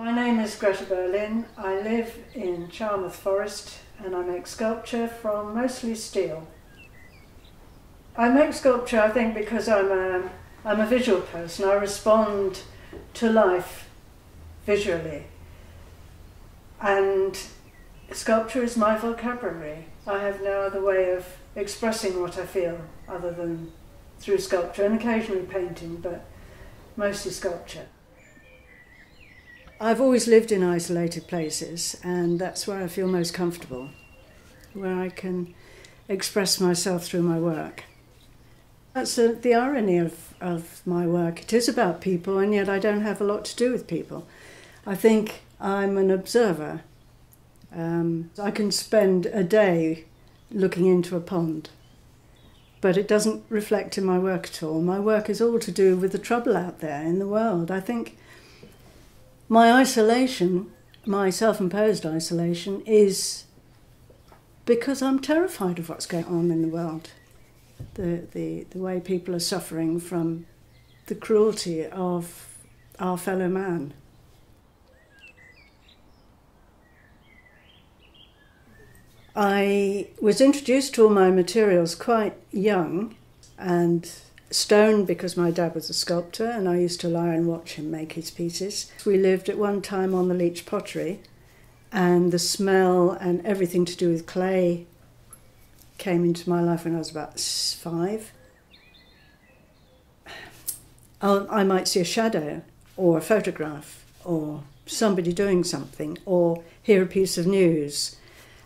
My name is Greta Berlin. I live in Charmouth Forest and I make sculpture from mostly steel. I make sculpture, I think, because I'm a, I'm a visual person. I respond to life visually. And sculpture is my vocabulary. I have no other way of expressing what I feel other than through sculpture and occasionally painting, but mostly sculpture. I've always lived in isolated places, and that's where I feel most comfortable, where I can express myself through my work. That's a, the irony of, of my work. It is about people, and yet I don't have a lot to do with people. I think I'm an observer. Um, I can spend a day looking into a pond, but it doesn't reflect in my work at all. My work is all to do with the trouble out there in the world. I think my isolation, my self imposed isolation, is because I'm terrified of what's going on in the world. The, the, the way people are suffering from the cruelty of our fellow man. I was introduced to all my materials quite young and stone because my dad was a sculptor and I used to lie and watch him make his pieces. We lived at one time on the Leach pottery and the smell and everything to do with clay came into my life when I was about five. I'll, I might see a shadow or a photograph or somebody doing something or hear a piece of news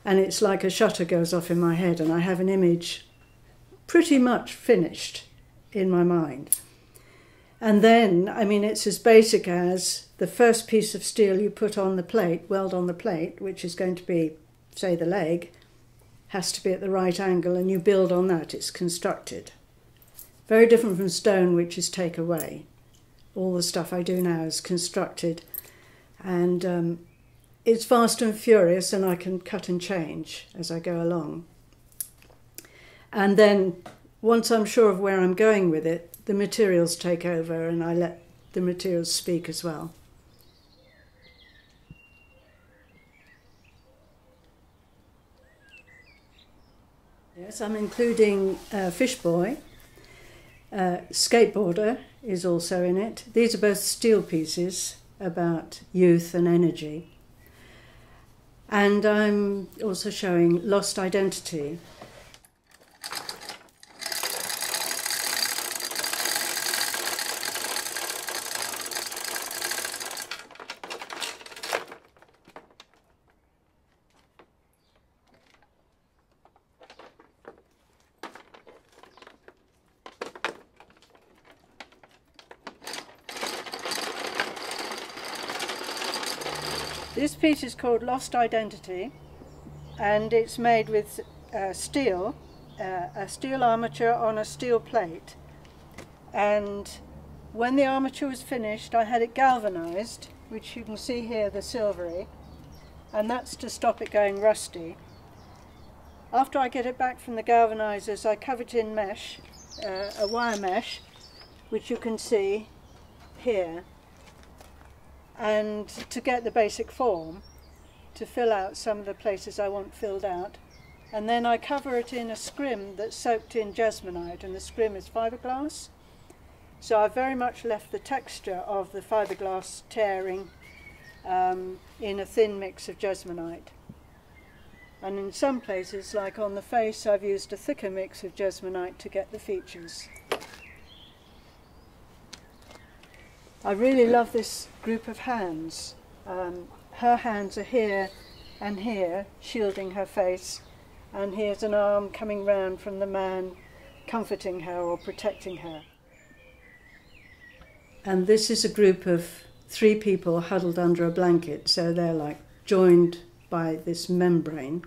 and it's like a shutter goes off in my head and I have an image pretty much finished in my mind. And then, I mean, it's as basic as the first piece of steel you put on the plate, weld on the plate, which is going to be, say, the leg, has to be at the right angle, and you build on that, it's constructed. Very different from stone, which is take away. All the stuff I do now is constructed, and um, it's fast and furious, and I can cut and change as I go along. And then once I'm sure of where I'm going with it, the materials take over and I let the materials speak as well. Yes, I'm including uh, Fish Boy. Uh, skateboarder is also in it. These are both steel pieces about youth and energy. And I'm also showing Lost Identity, This piece is called Lost Identity and it's made with uh, steel, uh, a steel armature on a steel plate. And when the armature was finished, I had it galvanized, which you can see here, the silvery, and that's to stop it going rusty. After I get it back from the galvanizers, I cover it in mesh, uh, a wire mesh, which you can see here and to get the basic form to fill out some of the places I want filled out. And then I cover it in a scrim that's soaked in jesmonite and the scrim is fiberglass. So I've very much left the texture of the fiberglass tearing um, in a thin mix of jesmonite and in some places like on the face I've used a thicker mix of jesmonite to get the features. I really love this group of hands. Um, her hands are here and here, shielding her face, and here's an arm coming round from the man comforting her or protecting her. And this is a group of three people huddled under a blanket, so they're like joined by this membrane,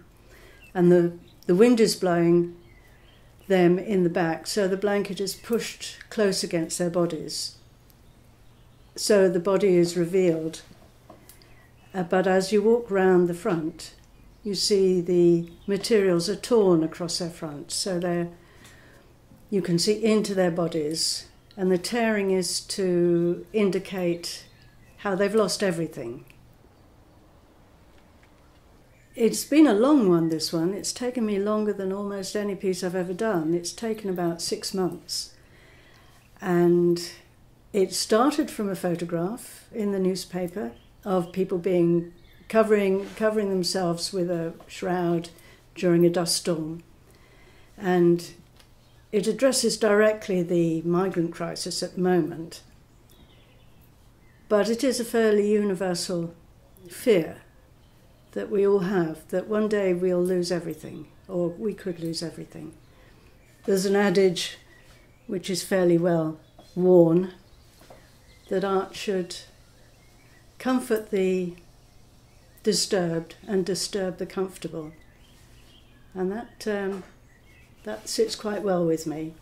and the, the wind is blowing them in the back, so the blanket is pushed close against their bodies so the body is revealed. Uh, but as you walk round the front, you see the materials are torn across their front, so they you can see into their bodies, and the tearing is to indicate how they've lost everything. it's been a long one, this one. It's taken me longer than almost any piece I've ever done. It's taken about six months. And it started from a photograph in the newspaper of people being covering covering themselves with a shroud during a dust storm. And it addresses directly the migrant crisis at the moment. But it is a fairly universal fear that we all have that one day we'll lose everything, or we could lose everything. There's an adage which is fairly well worn that art should comfort the disturbed and disturb the comfortable. And that, um, that sits quite well with me.